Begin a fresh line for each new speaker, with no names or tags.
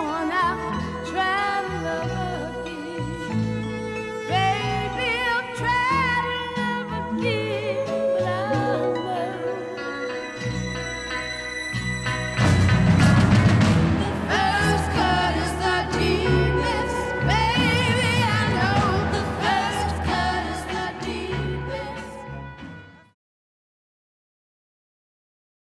on.